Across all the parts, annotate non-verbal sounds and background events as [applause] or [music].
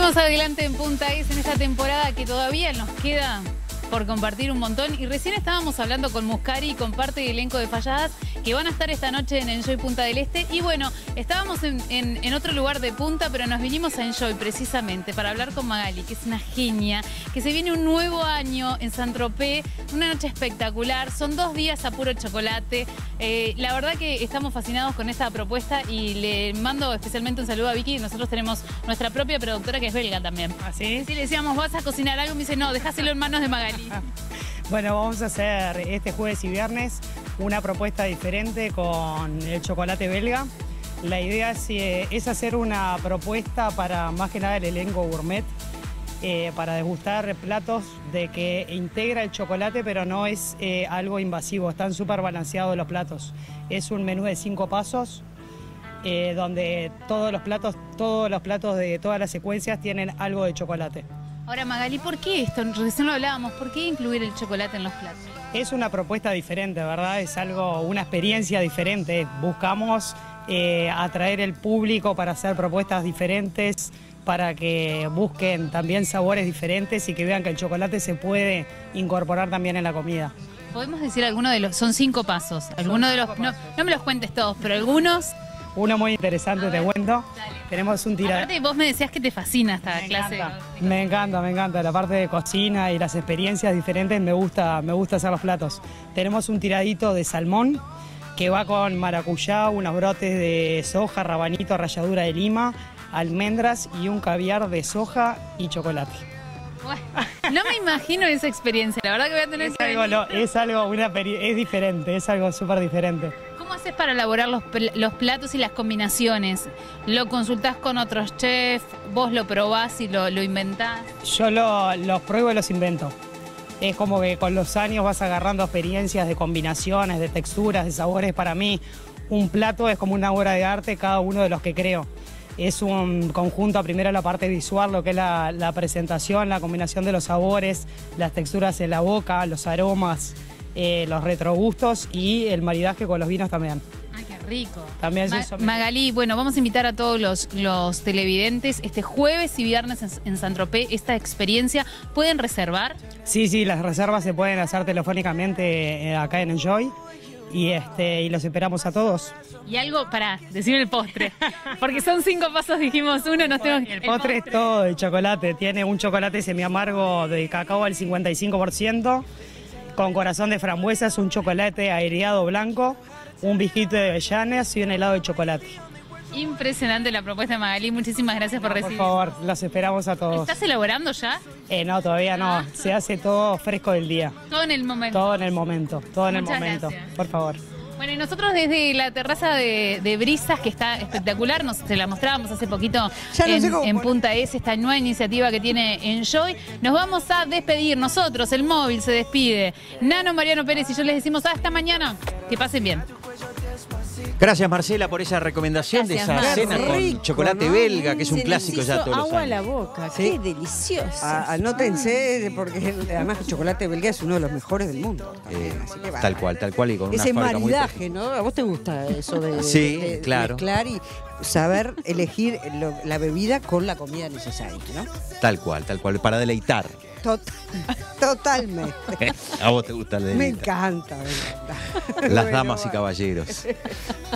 Seguimos adelante en Punta Es en esta temporada que todavía nos queda por compartir un montón. Y recién estábamos hablando con Muscari y con parte del elenco de Falladas que van a estar esta noche en Enjoy Punta del Este. Y bueno, estábamos en, otro lugar de Punta, pero nos vinimos a Enjoy precisamente para hablar con Magali, que es una genia, que se viene un nuevo año en San Tropez, una noche espectacular. Son dos días a puro chocolate. Eh, la verdad que estamos fascinados con esta propuesta y le mando especialmente un saludo a Vicky. Nosotros tenemos nuestra propia productora que es belga también. ¿Así? ¿Ah, sí, le decíamos, ¿vas a cocinar algo? Me dice, no, dejáselo en manos de Magali. [laughs] Bueno, vamos a hacer este jueves y viernes una propuesta diferente con el chocolate belga. La idea es, eh, hacer una propuesta para más que nada el elenco gourmet, eh, para degustar platos de que integra el chocolate, pero no es eh, algo invasivo, están súper balanceados los platos. Es un menú de cinco pasos, donde todos los platos, todos los platos de todas las secuencias tienen algo de chocolate. Ahora Magali, ¿por qué esto? Recién lo hablábamos, ¿por qué incluir el chocolate en los platos? Es una propuesta diferente, ¿verdad? Es algo, una experiencia diferente. Buscamos eh, atraer el público para hacer propuestas diferentes, para que busquen también sabores diferentes y que vean que el chocolate se puede incorporar también en la comida. Podemos decir alguno de los, son cinco pasos, alguno de los, no, no me los cuentes todos, pero algunos uno muy interesante, te cuento. Tenemos un tiradito. Aparte, vos me decías que te fascina esta clase. Me encanta, me encanta. La parte de cocina y las experiencias diferentes me gusta, me gusta hacer los platos. Tenemos un tiradito de salmón que va con maracuyá, unos brotes de soja, rabanito, ralladura de lima, almendras y un caviar de soja y chocolate. no me imagino esa experiencia, la verdad que voy a tener es algo, es algo, una, es diferente, es algo súper diferente. ¿Cómo haces para elaborar los, platos y las combinaciones? ¿Lo consultás con otros chefs? ¿Vos lo probás y lo, inventás? Yo los pruebo y los invento. Es como que con los años vas agarrando experiencias de combinaciones, de texturas, de sabores. Para mí, un plato es como una obra de arte, cada uno de los que creo. Es un conjunto, primero la parte visual, lo que es la presentación, la combinación de los sabores, las texturas en la boca, los aromas. Eh, los retrogustos y el maridaje con los vinos también. Ay, qué rico. También Magalí, bueno, vamos a invitar a todos los, televidentes este jueves y viernes en, en San Tropez esta experiencia. ¿Pueden reservar? Sí, sí, las reservas se pueden hacer telefónicamente eh, acá en Enjoy y este y los esperamos a todos. Y algo para decirme el postre, [laughs] porque son cinco pasos, dijimos uno, nos tenemos el, el postre, es todo de chocolate, tiene un chocolate semi amargo de cacao al 55%, con corazón de frambuesas, un chocolate aireado blanco, un biscuito de avellanas y un helado de chocolate. Impresionante la propuesta de Magalí, muchísimas gracias por recibir. Por favor, los esperamos a todos. ¿Estás elaborando ya? Eh, no, todavía no, ah. se hace todo fresco del día. Todo en el momento. Todo en el momento, todo en el momento, por favor. Bueno, y nosotros desde la terraza de, Brisas, que está espectacular, nos se la mostrábamos hace poquito en, Punta S, esta nueva iniciativa que tiene Enjoy, nos vamos a despedir nosotros, el móvil se despide. Nano Mariano Pérez y yo les decimos hasta mañana, que pasen bien. Gracias Marcela por esa recomendación de esa cena con chocolate belga, que es un clásico ya todos agua a la boca, qué delicioso. anótense, porque además el chocolate belga es uno de los mejores del mundo. Eh, tal cual, tal cual. Y con Ese maridaje, ¿no? ¿A vos te gusta eso de, sí, claro. mezclar y saber elegir la bebida con la comida necesaria, ¿no? Tal cual, tal cual, para deleitar. totalmente. [laughs] ¿A vos te gusta el Me encanta, Las damas y caballeros.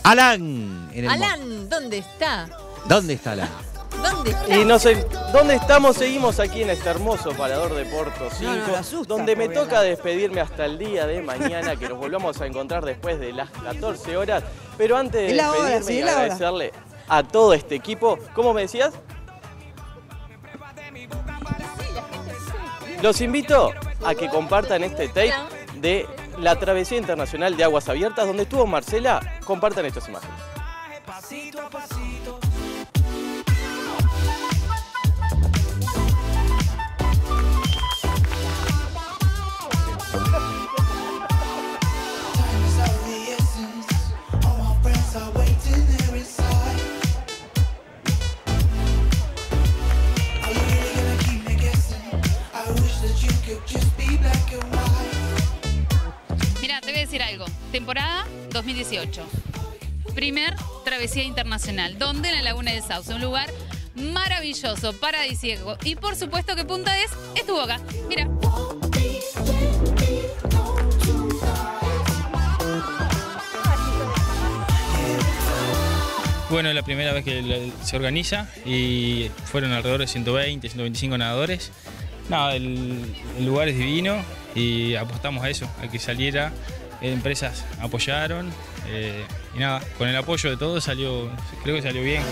Alan. Alan, ¿dónde está? ¿Dónde está Alan? ¿Dónde está? Y no sé, ¿dónde estamos? Seguimos aquí en este hermoso parador de Porto 5, donde me toca despedirme hasta el día de mañana, que nos volvamos a encontrar después de las 14 horas. Pero antes de despedirme y agradecerle a todo este equipo, ¿cómo me decías? Los invito a que compartan este tape de la Travesía Internacional de Aguas Abiertas, donde estuvo Marcela. Compartan estas imágenes. Algo. Temporada 2018. Primer travesía internacional. ¿Dónde? En la Laguna de Sauce. Un lugar maravilloso, paradisíaco. Y por supuesto que Punta es, estuvo acá. Mira. Bueno, es la primera vez que se organiza y fueron alrededor de 120, 125 nadadores. Nada, el, lugar es divino y apostamos a eso, a que saliera. Empresas apoyaron eh, y nada, con el apoyo de todos salió, creo que salió bien.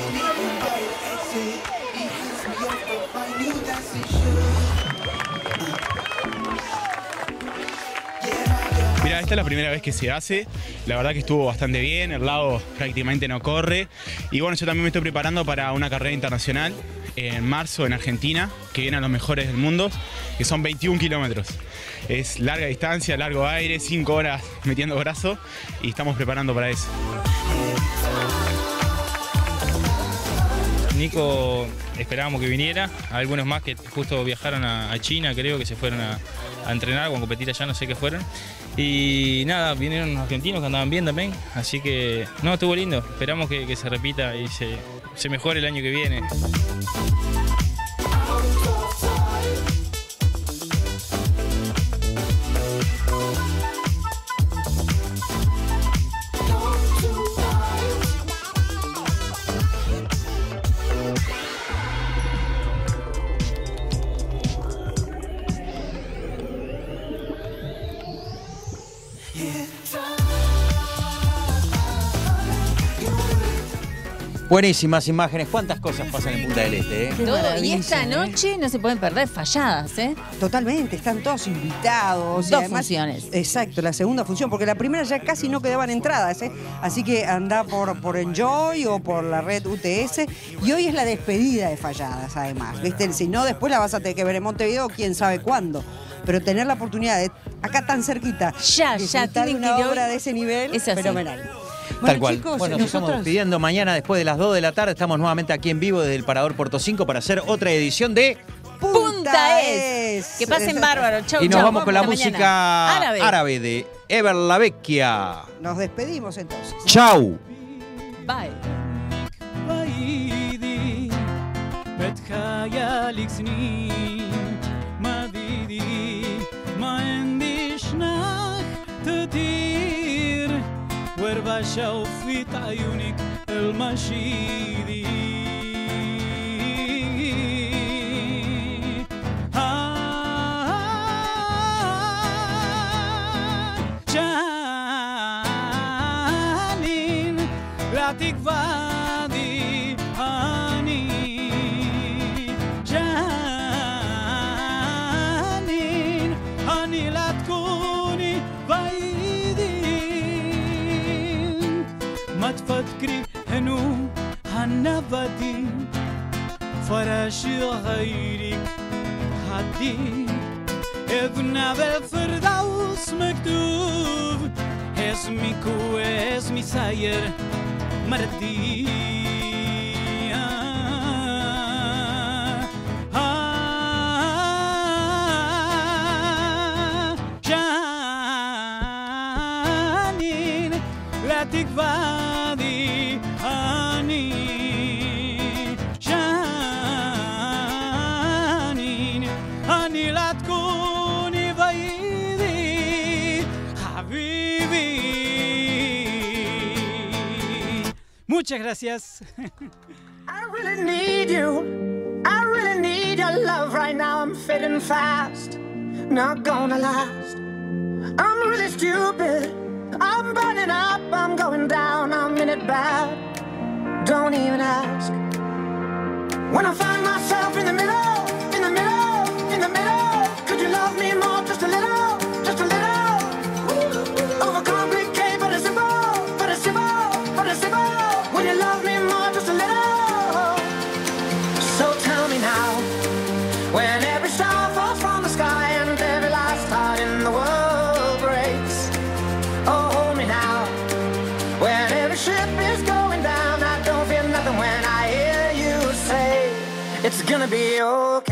esta es la primera vez que se hace. La verdad que estuvo bastante bien, el lado prácticamente no corre. Y bueno, yo también me estoy preparando para una carrera internacional en marzo en Argentina, que vienen los mejores del mundo, que son 21 kilómetros. Es larga distancia, largo aire, 5 horas metiendo brazo y estamos preparando para eso. Nico esperábamos que viniera, algunos más que justo viajaron a, China, creo que se fueron a, entrenar o a competir allá, no sé qué fueron. Y nada, vinieron los argentinos que andaban bien también, así que no, estuvo lindo, esperamos que, se repita y se, se mejore el año que viene. Buenísimas imágenes. ¿Cuántas cosas pasan en Punta del Este? Eh? Y esta ¿eh? noche no se pueden perder falladas, ¿eh? Totalmente, están todos invitados. Dos funciones. Exacto, la segunda función, porque la primera ya casi no quedaban entradas, ¿eh? Así que anda por, por Enjoy o por la red UTS. Y hoy es la despedida de falladas, además. ¿Viste? Si no, después la vas a tener que ver en Montevideo, quién sabe cuándo. Pero tener la oportunidad de, acá tan cerquita, ya, ya, tienen una obra de ese nivel, es fenomenal. Tal cual. bueno, nos estamos despidiendo mañana después de las 2 de la tarde. Estamos nuevamente aquí en vivo desde el Parador Puerto 5 para hacer otra edición de Punta es. Que pasen bárbaro. Chau, Y nos vamos con la música árabe. de Ever La Vecchia. Nos despedimos entonces. Chau. Bye. cuerva xaufita i únic el Magí diu. عادي فراشي غيرك حدي ابنا بالفردوس مكتوب اسمك واسمي ساير مردي آه آه. جانين لا تكبر Muchas gracias. I really need you. I really need your love right now. I'm fading fast. Not gonna last. I'm really stupid. I'm burning up. I'm going down. I'm in it bad. Don't even ask. When I find myself gonna be okay.